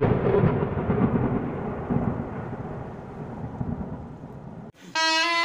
Thank you.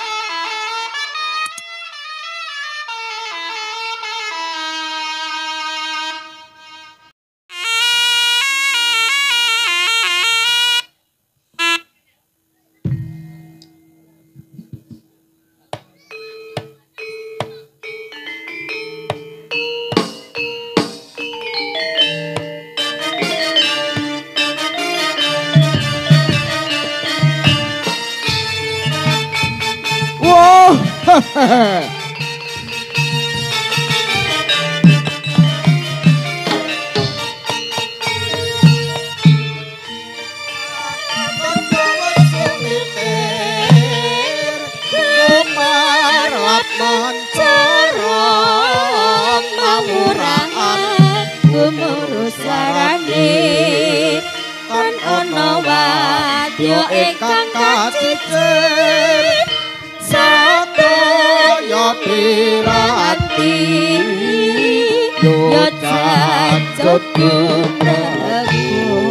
cumpra a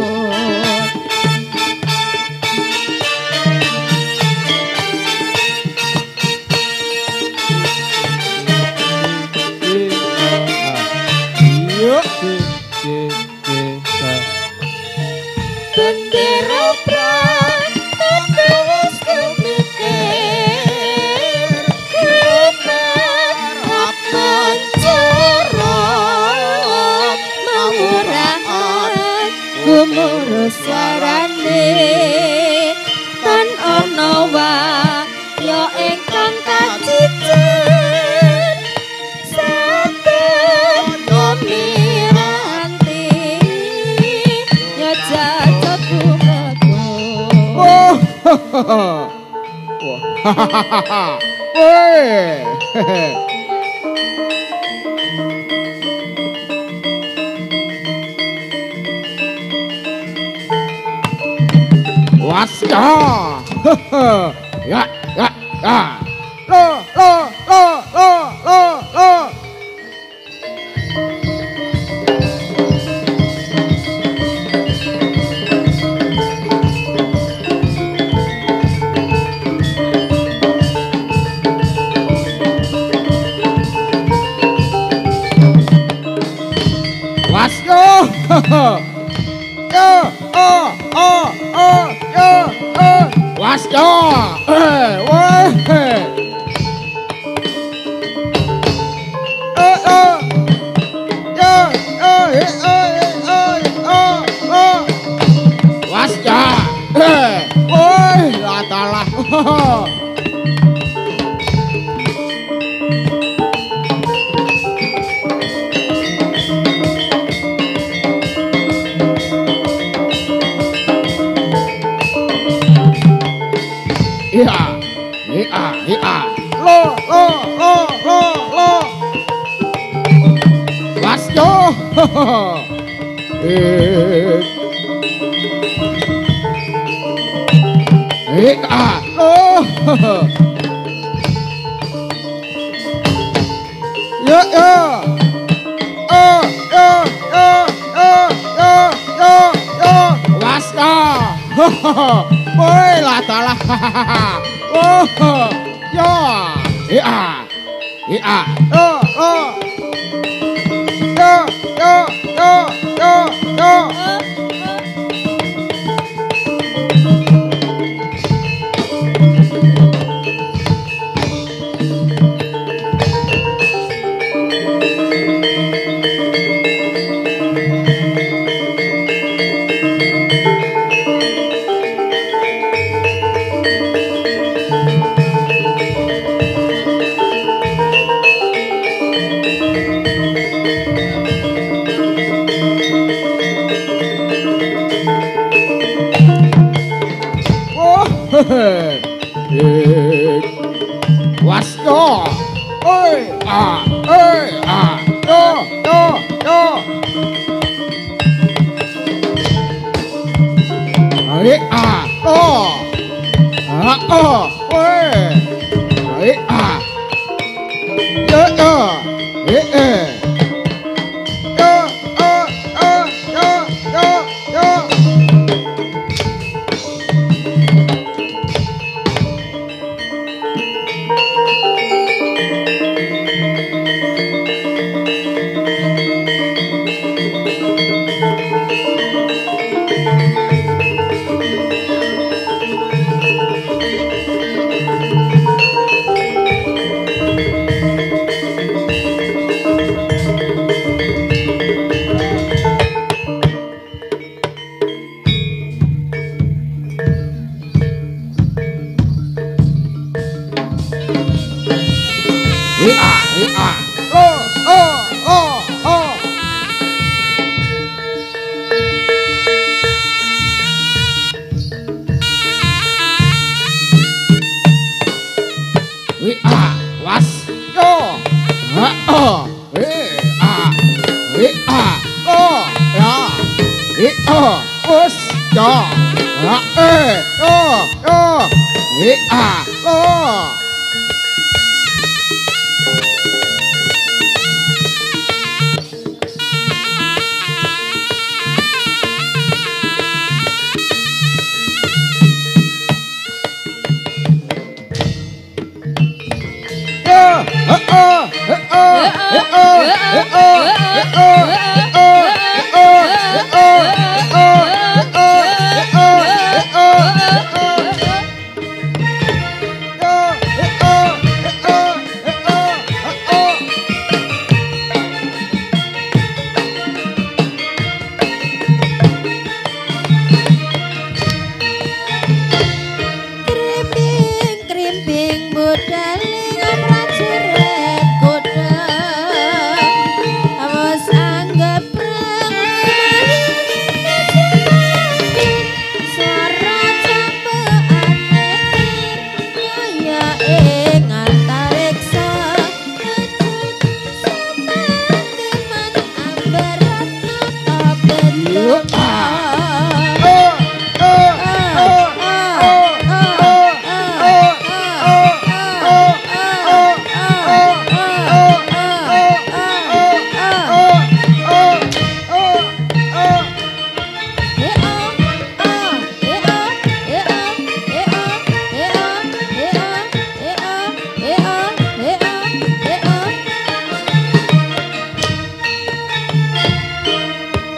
Hey! What's up? Eh. Eh ah. Oh.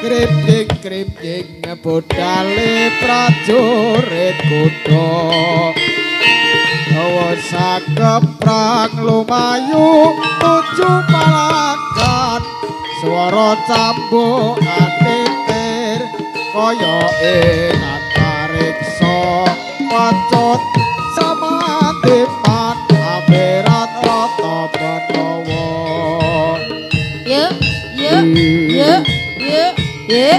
krip jeng krip jeng ngebut prajurit kutha. Kau sakep prang lumayu tuju malakan swara cambuk atitir kaya enak tarik pacut pacot sama tipan Haberat Yuk, yuk, yuk. Yeah.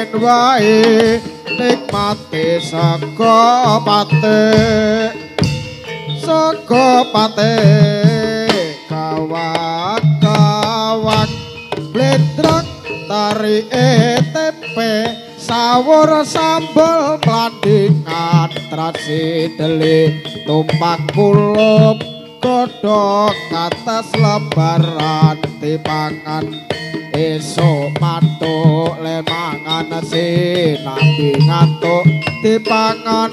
yen wae nikmate saka pate. Saka pate kawak kawak bledrak tari etp sawur sambel plading atrasi deli tumpak kulup godhok atas lebaran tipangan. esok matuk lemangan nasi nanti ngantuk dipangan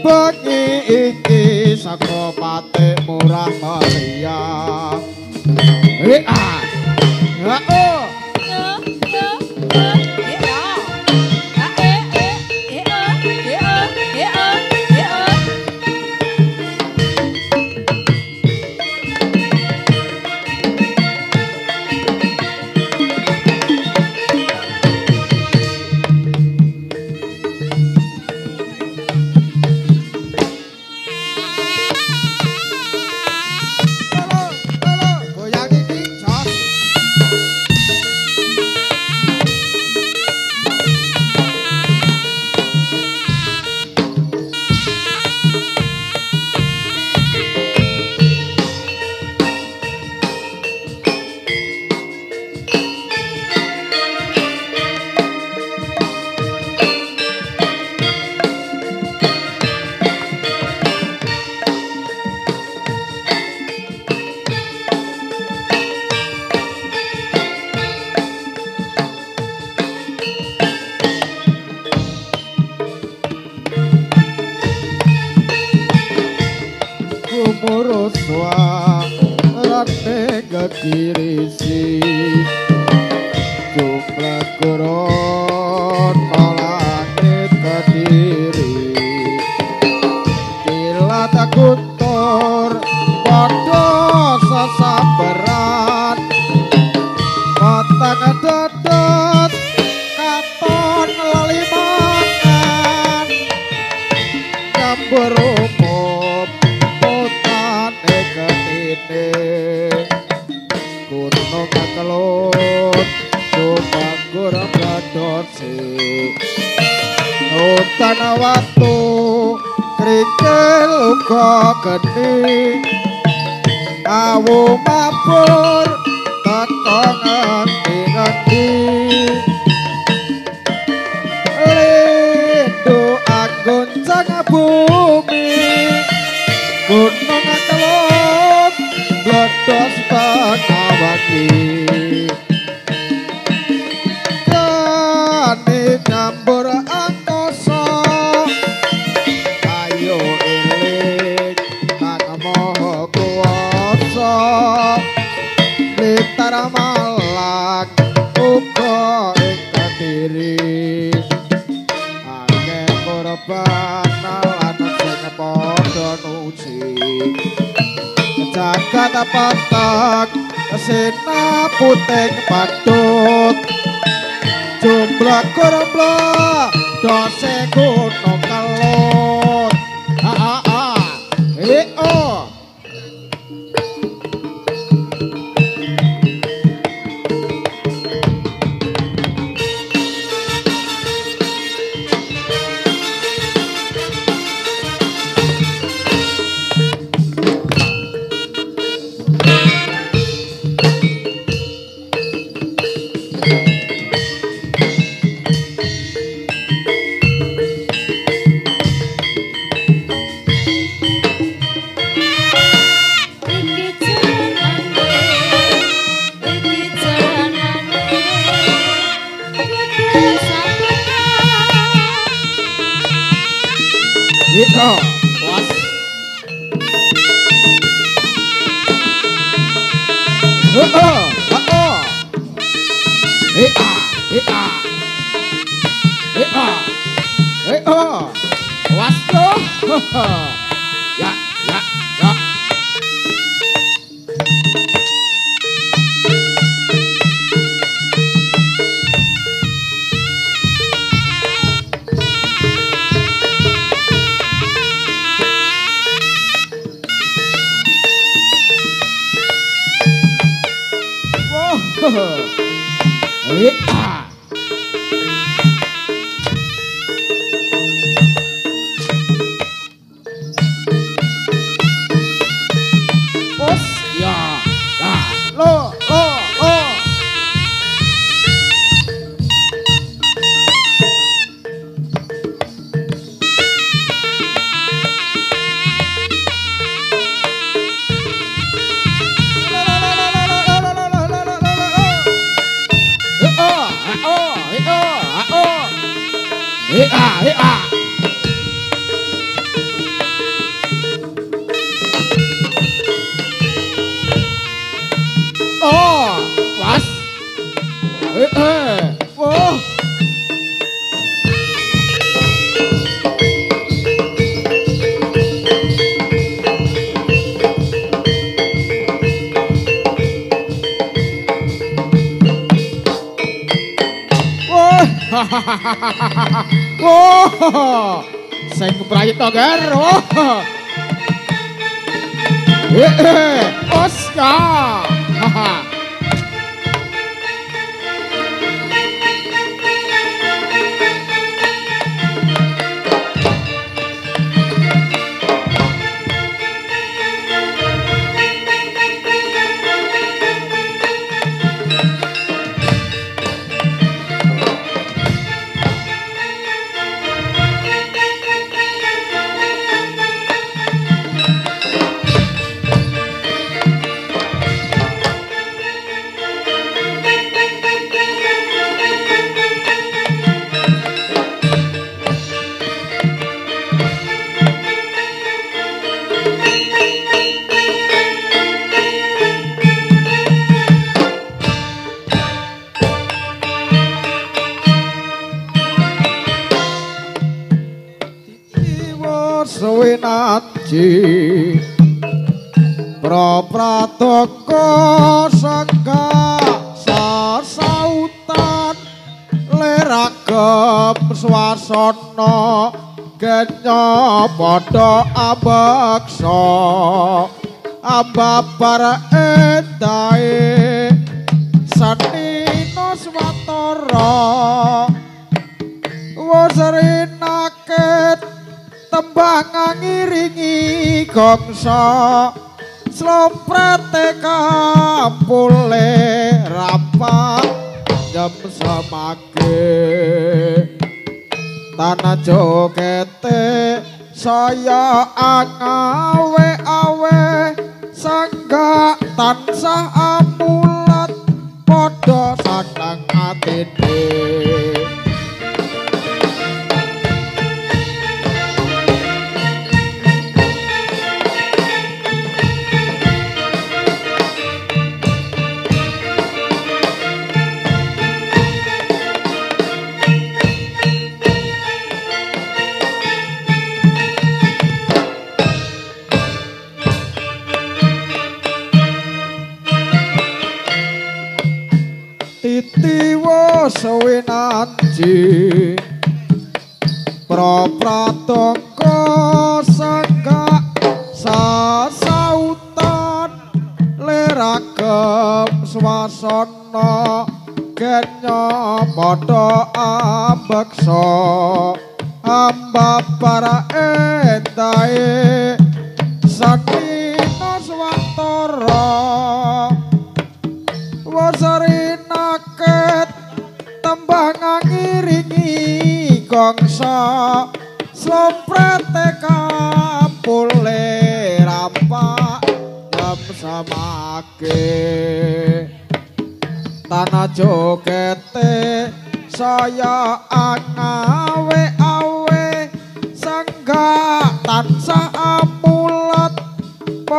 bengi iki saka patik murah meriah. Ah. ah, oh. Wow. Wah. Sing keprayit to, Ger. Wah. Eh, eh, Oscar. Praprataka sangga sasautan leragem swasana kenya padha ambeksa ambabar endahe sanina swatara wasrinaket tembang ngiringi gongsa slomprete kampule rapat jam samake tanah jokete saya angawe awe sangga tansah amulat padha sakang atine Praprataka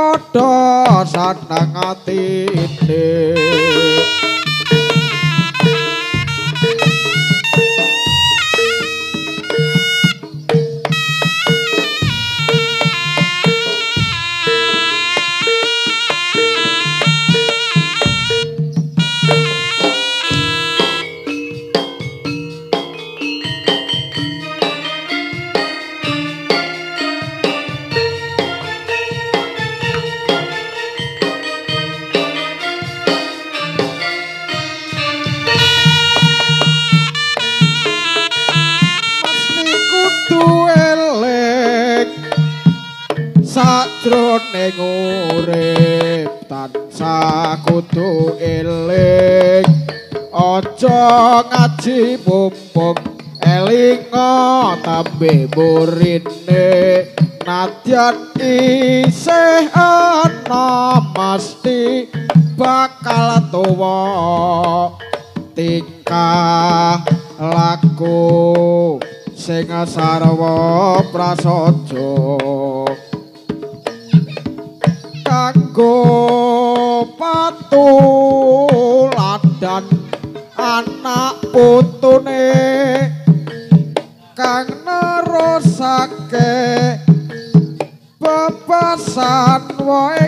padha sanang atine burine nadyan isih ana mesti bakal tuwa tingkah laku sing sarwa prasaja. Kanggo patuladan anak putune nerusake bebasan wae